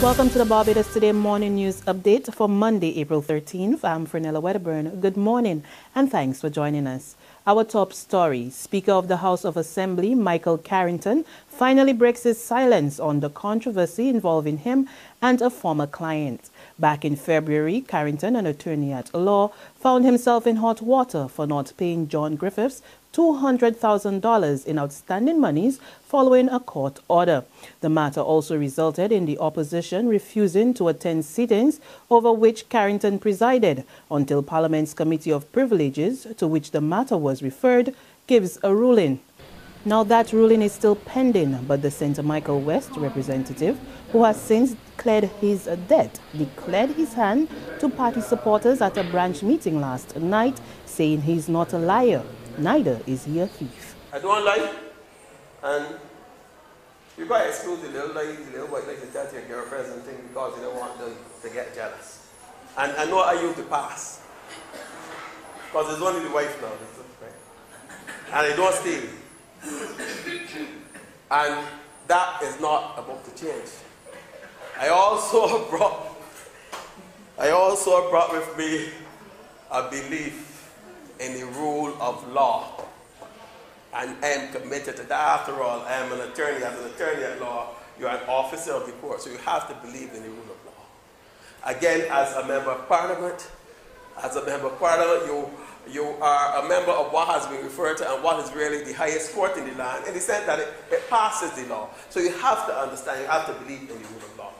Welcome to the Barbados Today Morning News Update for Monday, April 13th. I'm Fernella Wedderburn. Good morning and thanks for joining us. Our top story Speaker of the House of Assembly, Michael Carrington, finally breaks his silence on the controversy involving him and a former client. Back in February, Carrington, an attorney at law, found himself in hot water for not paying John Griffiths $200,000 in outstanding monies following a court order. The matter also resulted in the opposition refusing to attend sittings over which Carrington presided until Parliament's Committee of Privileges, to which the matter was referred, gives a ruling. Now that ruling is still pending, but the St. Michael West representative, who has since cleared his debt, declared his hand to party supporters at a branch meeting last night, saying he's not a liar neither is he a thief. I don't lie, and to exclude the little the little white you tell your girlfriends and things because you don't want them to get jealous. And I know I use the past, because there's only the wife now, right? and I don't stay. and that is not about to change. I also brought, I also brought with me a belief in the rule of law. And I am committed to that. After all, I am an attorney. As an attorney at law, you're an officer of the court, so you have to believe in the rule of law. Again, as a member of parliament, as a member of parliament, you, you are a member of what has been referred to and what is really the highest court in the land, in the sense that it, it passes the law. So you have to understand, you have to believe in the rule of law.